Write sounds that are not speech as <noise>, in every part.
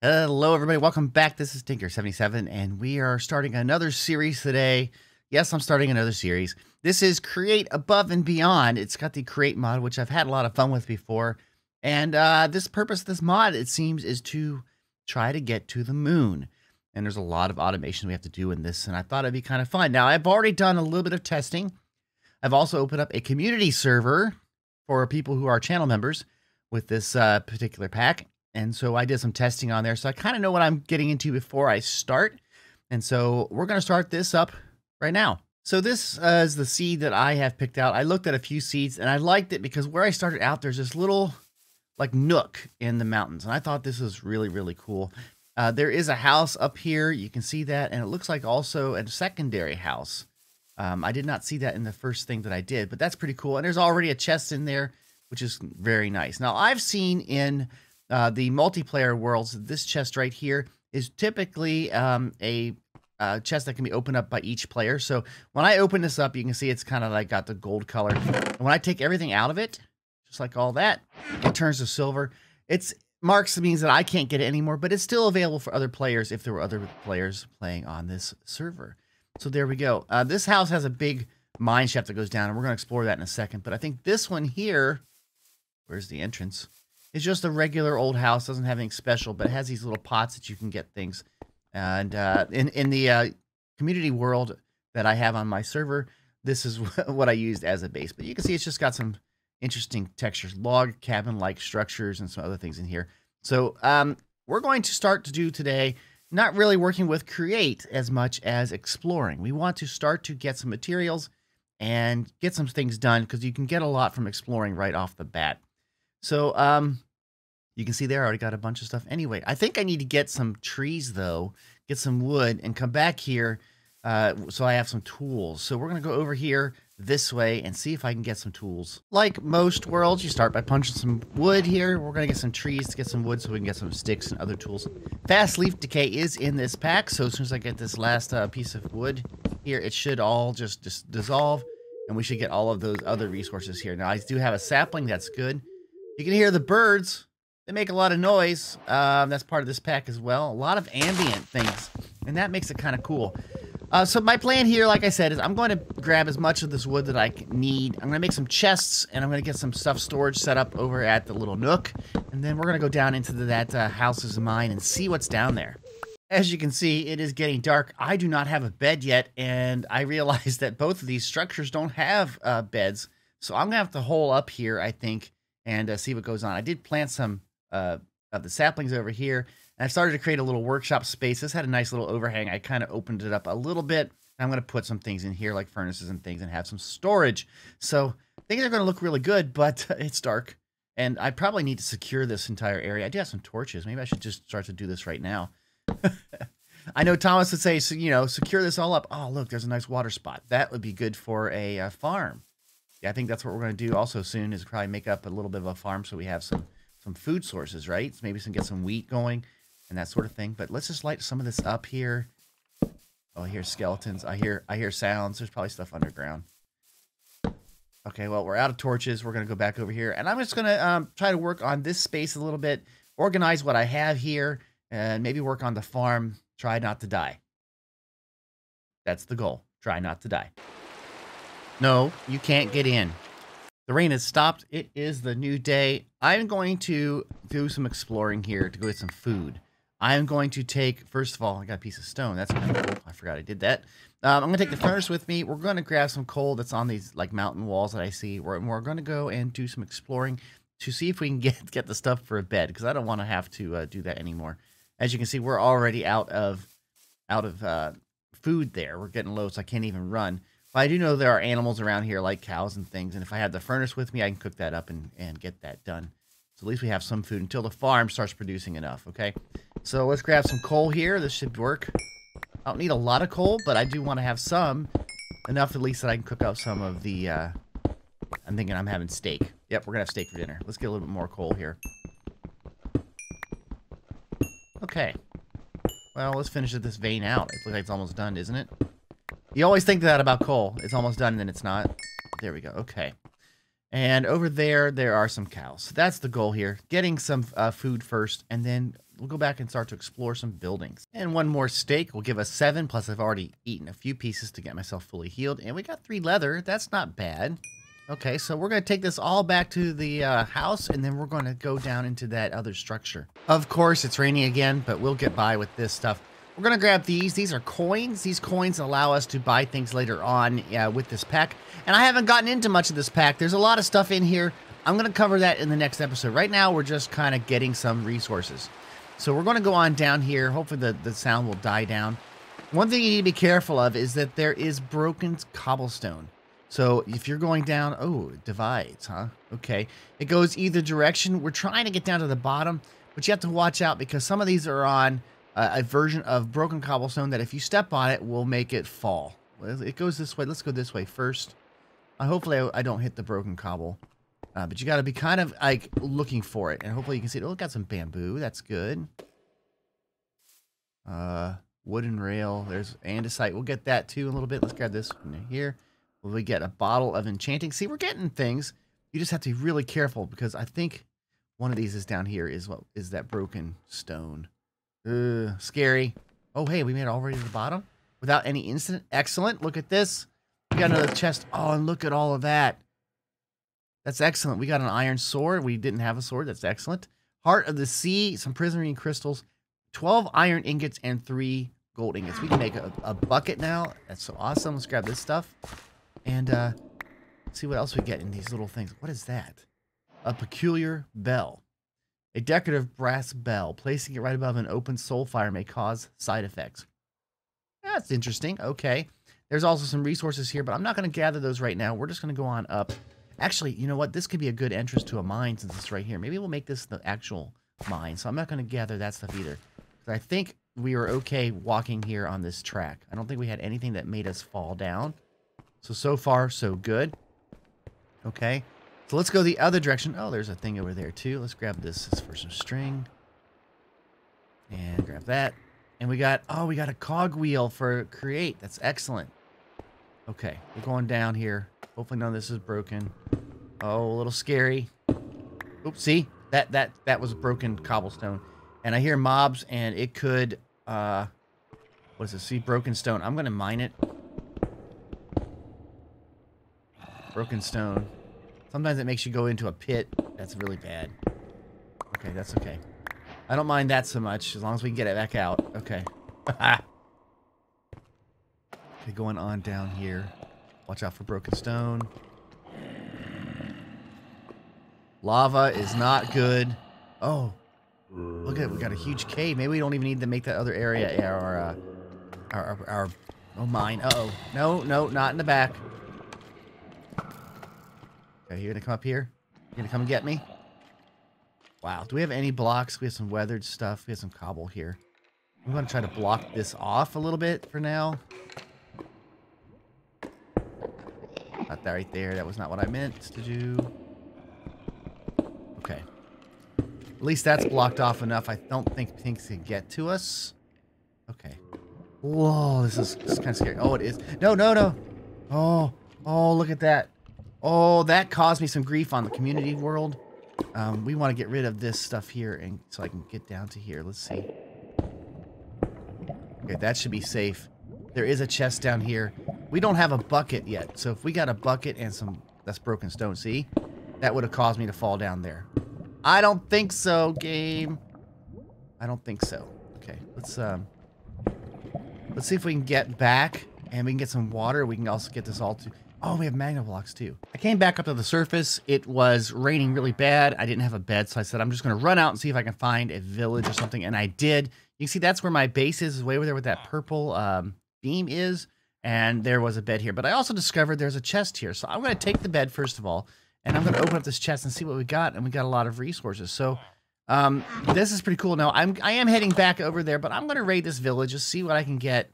Hello, everybody. Welcome back. This is Tinker77, and we are starting another series today. Yes, I'm starting another series. This is Create Above and Beyond. It's got the Create mod, which I've had a lot of fun with before. And uh, this purpose of this mod, it seems, is to try to get to the moon. And there's a lot of automation we have to do in this, and I thought it'd be kind of fun. Now, I've already done a little bit of testing. I've also opened up a community server for people who are channel members with this uh, particular pack. And so I did some testing on there. So I kind of know what I'm getting into before I start. And so we're going to start this up right now. So this uh, is the seed that I have picked out. I looked at a few seeds and I liked it because where I started out, there's this little like nook in the mountains. And I thought this was really, really cool. Uh, there is a house up here. You can see that. And it looks like also a secondary house. Um, I did not see that in the first thing that I did, but that's pretty cool. And there's already a chest in there, which is very nice. Now I've seen in uh, the multiplayer worlds, this chest right here is typically um, a uh, chest that can be opened up by each player. So when I open this up, you can see it's kind of like got the gold color. And when I take everything out of it, just like all that, it turns to silver. It's marks means that I can't get it anymore, but it's still available for other players if there were other players playing on this server. So there we go. Uh, this house has a big mine shaft that goes down, and we're going to explore that in a second. But I think this one here, where's the entrance? It's just a regular old house. Doesn't have anything special, but it has these little pots that you can get things. And uh, in in the uh, community world that I have on my server, this is <laughs> what I used as a base. But you can see it's just got some interesting textures, log cabin-like structures, and some other things in here. So um, we're going to start to do today not really working with create as much as exploring. We want to start to get some materials and get some things done because you can get a lot from exploring right off the bat. So, um, you can see there, I already got a bunch of stuff. Anyway, I think I need to get some trees though, get some wood and come back here uh, so I have some tools. So we're going to go over here this way and see if I can get some tools. Like most worlds, you start by punching some wood here. We're to get some trees to get some wood so we can get some sticks and other tools. Fast leaf decay is in this pack. So as soon as I get this last uh, piece of wood here, it should all just, just dissolve and we should get all of those other resources here. Now I do have a sapling. That's good. You can hear the birds. They make a lot of noise. Um, that's part of this pack as well. A lot of ambient things, and that makes it kind of cool. Uh, so my plan here, like I said, is I'm going to grab as much of this wood that I need. I'm going to make some chests, and I'm going to get some stuff storage set up over at the little nook. And then we're going to go down into the, that uh, house's mine and see what's down there. As you can see, it is getting dark. I do not have a bed yet, and I realize that both of these structures don't have uh, beds. So I'm going to have to hole up here, I think, and uh, see what goes on. I did plant some uh, of the saplings over here, and I started to create a little workshop space. This had a nice little overhang. I kind of opened it up a little bit. I'm going to put some things in here like furnaces and things and have some storage. So things are going to look really good, <laughs> but it's dark. And I probably need to secure this entire area. I do have some torches. Maybe I should just start to do this right now. <laughs> I know Thomas would say, so, you know, secure this all up. Oh, look, there's a nice water spot. That would be good for a, a uh, farm yeah, I think that's what we're going to do also soon is probably make up a little bit of a farm so we have some some food sources, right? So maybe some get some wheat going and that sort of thing. But let's just light some of this up here. Oh, I hear skeletons. I hear I hear sounds. There's probably stuff underground. Okay, well, we're out of torches. We're going to go back over here. And I'm just going to um, try to work on this space a little bit, organize what I have here, and maybe work on the farm. Try not to die. That's the goal. Try not to die. No, you can't get in. The rain has stopped. It is the new day. I'm going to do some exploring here to go get some food. I'm going to take, first of all, I got a piece of stone. That's kind of cool. I forgot I did that. Um, I'm going to take the furnace with me. We're going to grab some coal that's on these like mountain walls that I see. We're, we're going to go and do some exploring to see if we can <laughs> get, get the stuff for a bed because I don't want to have to uh, do that anymore. As you can see, we're already out of out of uh, food there. We're getting low, so I can't even run. But I do know there are animals around here like cows and things, and if I have the furnace with me, I can cook that up and, and get that done. So at least we have some food until the farm starts producing enough, okay? So let's grab some coal here. This should work. I don't need a lot of coal, but I do want to have some. Enough at least that I can cook up some of the, uh... I'm thinking I'm having steak. Yep, we're going to have steak for dinner. Let's get a little bit more coal here. Okay. Well, let's finish this vein out. It looks like it's almost done, isn't it? You always think that about coal. It's almost done and then it's not. There we go. Okay. And over there, there are some cows. So that's the goal here. Getting some uh, food first, and then we'll go back and start to explore some buildings. And one more steak will give us seven, plus I've already eaten a few pieces to get myself fully healed. And we got three leather. That's not bad. Okay, so we're going to take this all back to the uh, house, and then we're going to go down into that other structure. Of course, it's raining again, but we'll get by with this stuff. We're going to grab these. These are coins. These coins allow us to buy things later on uh, with this pack. And I haven't gotten into much of this pack. There's a lot of stuff in here. I'm going to cover that in the next episode. Right now, we're just kind of getting some resources. So we're going to go on down here. Hopefully the, the sound will die down. One thing you need to be careful of is that there is broken cobblestone. So if you're going down, oh, it divides, huh? Okay. It goes either direction. We're trying to get down to the bottom, but you have to watch out because some of these are on uh, a version of broken cobblestone that if you step on it will make it fall. It goes this way. Let's go this way first. Uh, hopefully I, I, don't hit the broken cobble. Uh, but you got to be kind of like looking for it. And hopefully you can see it. Oh, it got some bamboo. That's good. Uh, wooden rail. There's andesite. We'll get that too in a little bit. Let's grab this one here. Will we get a bottle of enchanting? See, we're getting things. You just have to be really careful because I think one of these is down here is what is that broken stone. Scary. Oh, hey, we made it all the way to the bottom without any incident. Excellent. Look at this. We got another chest. Oh, and look at all of that. That's excellent. We got an iron sword. We didn't have a sword. That's excellent. Heart of the Sea, some prismarine crystals, 12 iron ingots, and three gold ingots. We can make a, a bucket now. That's so awesome. Let's grab this stuff. And uh, see what else we get in these little things. What is that? A peculiar bell. A decorative brass bell. Placing it right above an open soul fire may cause side effects. That's interesting. Okay. There's also some resources here, but I'm not going to gather those right now. We're just going to go on up. Actually, you know what? This could be a good entrance to a mine since it's right here. Maybe we'll make this the actual mine. So I'm not going to gather that stuff either. I think we were okay walking here on this track. I don't think we had anything that made us fall down. So, so far, so good. Okay. So let's go the other direction. Oh, there's a thing over there too. Let's grab this for some string. And grab that. And we got, oh, we got a cogwheel for create. That's excellent. Okay, we're going down here. Hopefully none of this is broken. Oh, a little scary. Oops, see? That, that, that was a broken cobblestone. And I hear mobs and it could, uh, what is it? See, broken stone. I'm going to mine it. Broken stone. Sometimes it makes you go into a pit. That's really bad. Okay, that's okay. I don't mind that so much, as long as we can get it back out. Okay. <laughs> okay, going on down here. Watch out for broken stone. Lava is not good. Oh. Look at it. We got a huge cave. Maybe we don't even need to make that other area our, uh, our, our, our oh, mine. Uh oh No, no, not in the back. Okay, you gonna come up here? You're gonna come and get me? Wow. Do we have any blocks? We have some weathered stuff. We have some cobble here. I'm gonna try to block this off a little bit for now. Not that right there. That was not what I meant to do. Okay. At least that's blocked off enough. I don't think things can get to us. Okay. Whoa, this is, this is kind of scary. Oh, it is. No, no, no. Oh, oh, look at that. Oh, that caused me some grief on the community world. Um, we want to get rid of this stuff here, and so I can get down to here. Let's see. Okay, that should be safe. There is a chest down here. We don't have a bucket yet, so if we got a bucket and some... That's broken stone, see? That would have caused me to fall down there. I don't think so, game. I don't think so. Okay, let's um... Let's see if we can get back, and we can get some water. We can also get this all to... Oh, we have magma blocks too. I came back up to the surface. It was raining really bad. I didn't have a bed, so I said I'm just going to run out and see if I can find a village or something. And I did. You can see that's where my base is, is way over there with that purple um, beam is. And there was a bed here. But I also discovered there's a chest here. So I'm going to take the bed first of all, and I'm going to open up this chest and see what we got. And we got a lot of resources. So um, this is pretty cool. Now I'm I am heading back over there, but I'm going to raid this village, just see what I can get.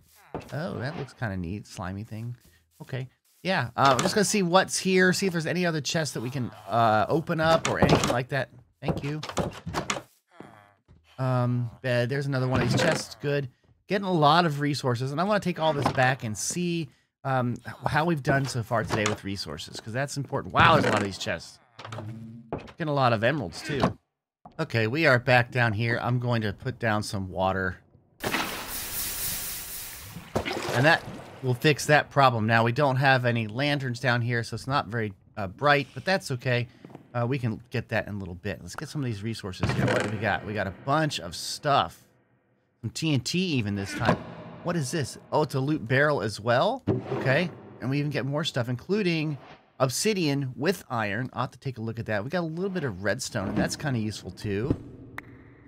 Oh, that looks kind of neat, slimy thing. Okay yeah, uh, I'm just gonna see what's here, see if there's any other chests that we can uh, open up or anything like that. Thank you. Um, bed. There's another one of these chests. Good. Getting a lot of resources, and I want to take all this back and see um, how we've done so far today with resources, because that's important. Wow, there's a lot of these chests. Getting a lot of emeralds, too. Okay, we are back down here. I'm going to put down some water. And that will fix that problem. Now, we don't have any lanterns down here, so it's not very uh, bright, but that's okay. Uh, we can get that in a little bit. Let's get some of these resources here. What do we got? We got a bunch of stuff. Some TNT even this time. What is this? Oh, it's a loot barrel as well. Okay. And we even get more stuff, including obsidian with iron. I'll have to take a look at that. We got a little bit of redstone, and that's kind of useful too.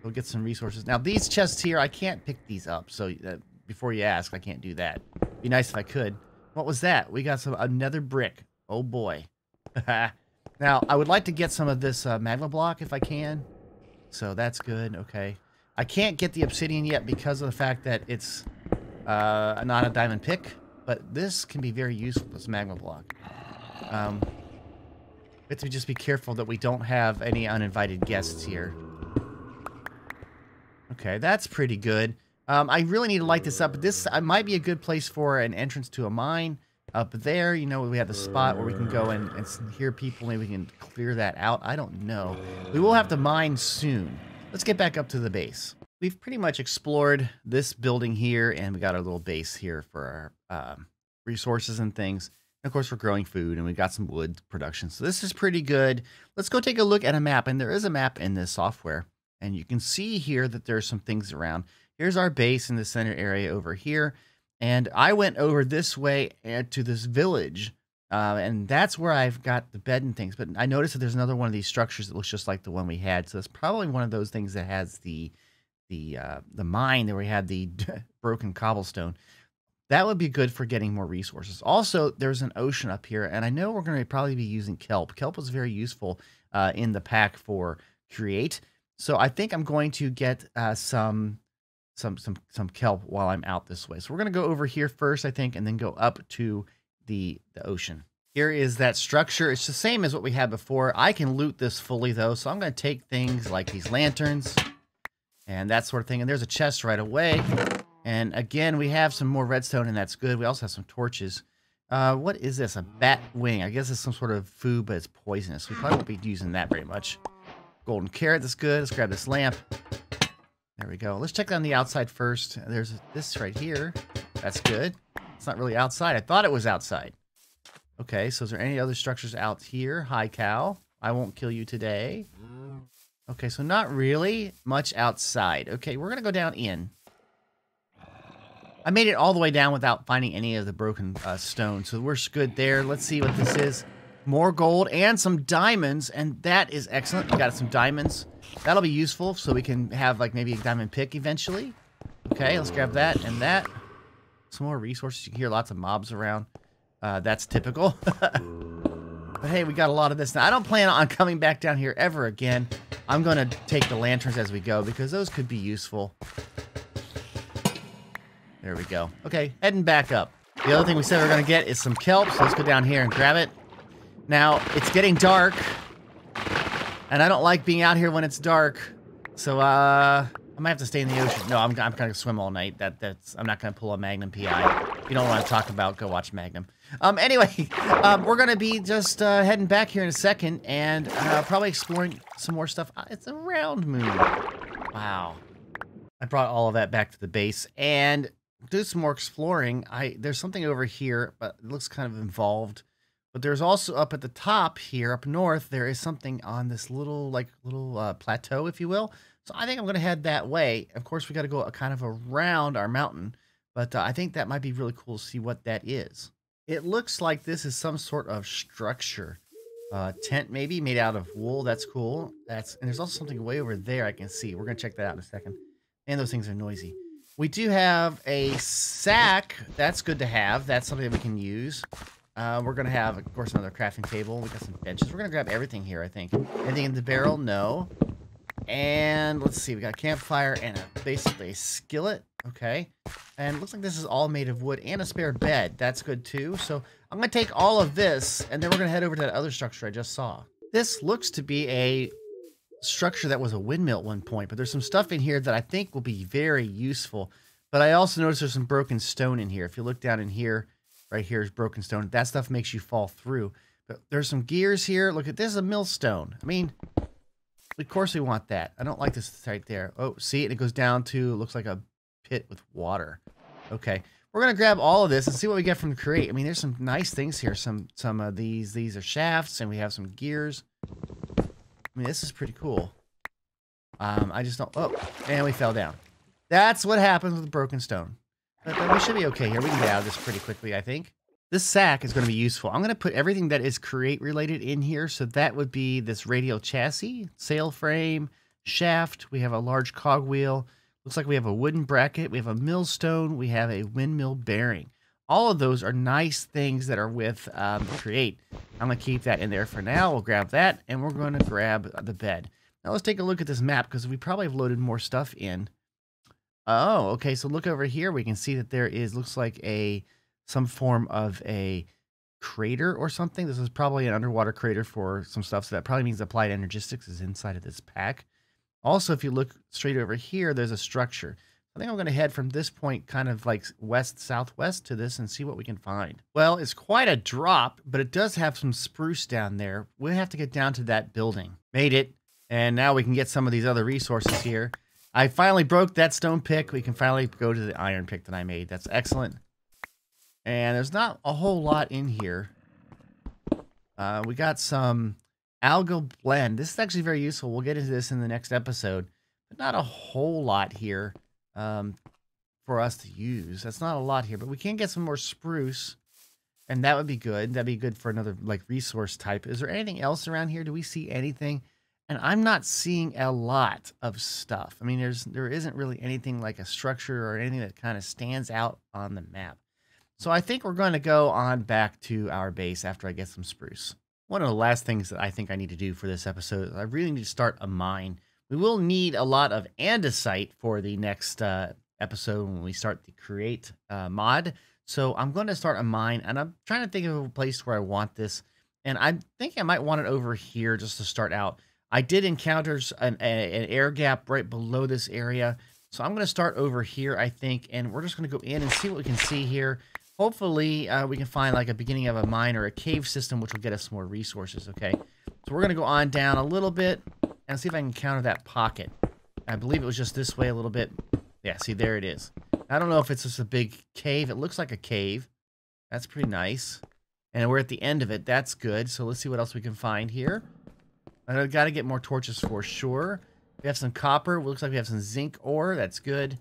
We'll get some resources. Now, these chests here, I can't pick these up. So uh, before you ask, I can't do that. Be nice if I could. What was that? We got some another brick. Oh boy. <laughs> now, I would like to get some of this uh, magma block if I can. So that's good. Okay. I can't get the obsidian yet because of the fact that it's uh, not a diamond pick. But this can be very useful, this magma block. Um, we have to just be careful that we don't have any uninvited guests here. Okay, that's pretty good. Um, I really need to light this up. But this uh, might be a good place for an entrance to a mine. Up there, you know, we have the spot where we can go and, and hear people. Maybe we can clear that out. I don't know. We will have to mine soon. Let's get back up to the base. We've pretty much explored this building here, and we got our little base here for our um, resources and things. And of course, we're growing food, and we got some wood production. So this is pretty good. Let's go take a look at a map, and there is a map in this software. And you can see here that there are some things around. Here's our base in the center area over here. And I went over this way uh, to this village. Uh, and that's where I've got the bed and things. But I noticed that there's another one of these structures that looks just like the one we had. So it's probably one of those things that has the the uh, the mine that we had the <laughs> broken cobblestone. That would be good for getting more resources. Also, there's an ocean up here, and I know we're going to probably be using kelp. Kelp is very useful uh, in the pack for create. So I think I'm going to get uh, some some some some kelp while I'm out this way. So we're gonna go over here first, I think, and then go up to the the ocean. Here is that structure. It's the same as what we had before. I can loot this fully though, so I'm gonna take things like these lanterns and that sort of thing. And there's a chest right away. And again, we have some more redstone, and that's good. We also have some torches. Uh, what is this? A bat wing. I guess it's some sort of food, but it's poisonous. We probably won't be using that very much. Golden carrot, that's good. Let's grab this lamp. There we go. Let's check on the outside first. There's this right here. That's good. It's not really outside. I thought it was outside. Okay, so is there any other structures out here? Hi, cow. I won't kill you today. Okay, so not really much outside. Okay, we're going to go down in. I made it all the way down without finding any of the broken uh, stone, so we're good there. Let's see what this is. More gold and some diamonds, and that is excellent. We got some diamonds. That'll be useful, so we can have like maybe a diamond pick eventually. Okay, let's grab that and that. Some more resources. You can hear lots of mobs around. Uh, that's typical. <laughs> but hey, we got a lot of this now. I don't plan on coming back down here ever again. I'm going to take the lanterns as we go because those could be useful. There we go. Okay, heading back up. The other thing we said we are going to get is some kelp, so let's go down here and grab it. Now, it's getting dark, and I don't like being out here when it's dark, so uh, I might have to stay in the ocean. No, I'm, I'm going to swim all night. That that's I'm not going to pull a Magnum PI. If you don't want to talk about, go watch Magnum. Um, anyway, <laughs> um, we're going to be just uh, heading back here in a second and uh, probably exploring some more stuff. Uh, it's a round moon. Wow. I brought all of that back to the base and do some more exploring. I There's something over here, but it looks kind of involved. But there's also up at the top here, up north, there is something on this little, like, little uh, plateau, if you will. So I think I'm going to head that way. Of course, we got to go kind of around our mountain. But uh, I think that might be really cool to see what that is. It looks like this is some sort of structure. Uh, tent maybe made out of wool. That's cool. That's And there's also something way over there I can see. We're going to check that out in a second. And those things are noisy. We do have a sack. That's good to have. That's something that we can use. Uh, we're to have, of course, another crafting table. We got some benches. We're to grab everything here, I think. Anything in the barrel? No. And let's see. We got a campfire and a, basically a skillet. Okay. And looks like this is all made of wood and a spare bed. That's good, too. So I'm to take all of this, and then we're to head over to that other structure I just saw. This looks to be a structure that was a windmill at one point, but there's some stuff in here that I think will be very useful. But I also noticed there's some broken stone in here. If you look down in here, right here is broken stone. That stuff makes you fall through. But there's some gears here. Look at this is a millstone. I mean, of course we want that. I don't like this right there. Oh, see it? It goes down to, looks like a pit with water. Okay. We're to grab all of this and see what we get from the create. I mean, there's some nice things here. Some some of these. These are shafts, and we have some gears. I mean, this is pretty cool. Um, I just don't... Oh, and we fell down. That's what happens with broken stone. But, we should be okay here. We can get out of this pretty quickly, I think. This sack is going to be useful. I'm going to put everything that is create related in here. So that would be this radial chassis, sail frame, shaft. We have a large cogwheel. Looks like we have a wooden bracket. We have a millstone. We have a windmill bearing. All of those are nice things that are with um, create. I'm going to keep that in there for now. We'll grab that and we're going to grab the bed. Now let's take a look at this map because we probably have loaded more stuff in. Oh, okay. So look over here. We can see that there is, looks like a some form of a crater or something. This is probably an underwater crater for some stuff. So that probably means applied energistics is inside of this pack. Also, if you look straight over here, there's a structure. I think I'm going to head from this point kind of like west southwest to this and see what we can find. Well, it's quite a drop, but it does have some spruce down there. we have to get down to that building. Made it. And now we can get some of these other resources here. I finally broke that stone pick. We can finally go to the iron pick that I made. That's excellent. And there's not a whole lot in here. Uh, we got some algal blend. This is actually very useful. We'll get into this in the next episode. But not a whole lot here um, for us to use. That's not a lot here. But we can get some more spruce. And that would be good. That'd be good for another like resource type. Is there anything else around here? Do we see anything? And I'm not seeing a lot of stuff. I mean, there's there isn't really anything like a structure or anything that kind of stands out on the map. So I think we're going to go on back to our base after I get some spruce. One of the last things that I think I need to do for this episode is I really need to start a mine. We will need a lot of andesite for the next uh, episode when we start the create uh, mod. So I'm going to start a mine and I'm trying to think of a place where I want this. And I think I might want it over here just to start out. I did encounter an, a, an air gap right below this area. So I'm going to start over here, I think, and we're just going to go in and see what we can see here hopefully uh, we can find like a beginning of a mine or a cave system, which will get us more resources, okay? So we're going to go on down a little bit and see if I can counter that pocket. I believe it was just this way a little bit. Yeah, see, there it is. I don't know if it's just a big cave. It looks like a cave. That's pretty nice. And we're at the end of it. That's good. So let's see what else we can find here. I got to get more torches for sure. We have some copper. Looks like we have some zinc ore. That's good.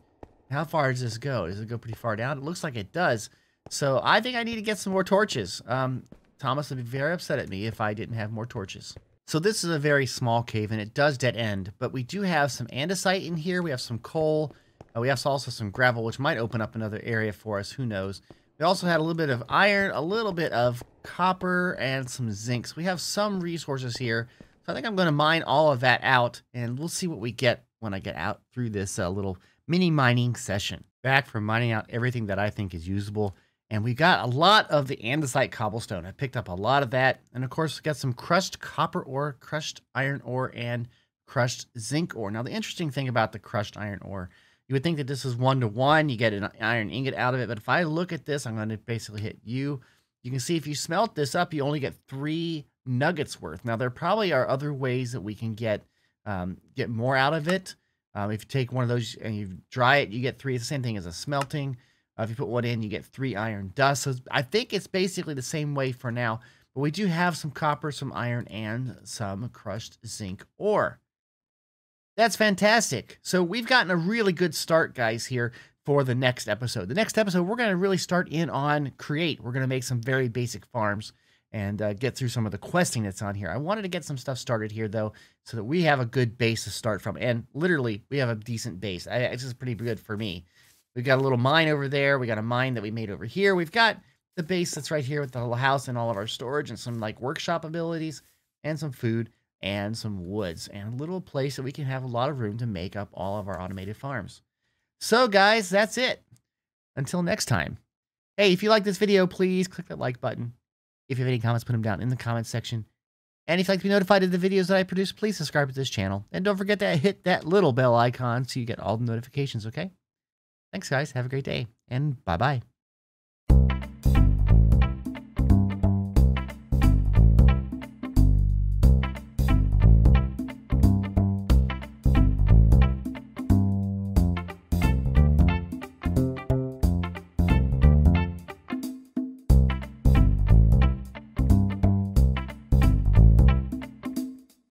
How far does this go? Does it go pretty far down? It looks like it does. So I think I need to get some more torches. Um, Thomas would be very upset at me if I didn't have more torches. So this is a very small cave and it does dead end, but we do have some andesite in here. We have some coal. Uh, we have also some gravel, which might open up another area for us. Who knows? We also had a little bit of iron, a little bit of copper, and some zinc. So we have some resources here. So I think I'm going to mine all of that out, and we'll see what we get when I get out through this uh, little mini mining session. Back from mining out everything that I think is usable. And we got a lot of the andesite cobblestone. I picked up a lot of that. And of course, we got some crushed copper ore, crushed iron ore, and crushed zinc ore. Now, the interesting thing about the crushed iron ore, you would think that this is one to one. You get an iron ingot out of it. But if I look at this, I'm going to basically hit you. You can see if you smelt this up, you only get three nuggets worth. Now, there probably are other ways that we can get um, get more out of it. Um, if you take one of those and you dry it, you get three. It's the same thing as a smelting. Uh, if you put one in, you get three iron dust. So I think it's basically the same way for now. But we do have some copper, some iron, and some crushed zinc ore. That's fantastic. So we've gotten a really good start, guys, here for the next episode. The next episode, we're going to really start in on create. We're going to make some very basic farms and uh, get through some of the questing that's on here. I wanted to get some stuff started here, though, so that we have a good base to start from. And literally, we have a decent base. I, it's just pretty good for me. We've got a little mine over there. We got a mine that we made over here. We've got the base that's right here with the little house and all of our storage and some like workshop abilities and some food and some woods and a little place that we can have a lot of room to make up all of our automated farms. So guys, that's it. Until next time. Hey, if you like this video, please click that like button. If you have any comments, put them down in the comments section. And if you'd like to be notified of the videos that I produce, please subscribe to this channel. And don't forget to hit that little bell icon so you get all the notifications, okay? Thanks, guys. Have a great day, and bye bye.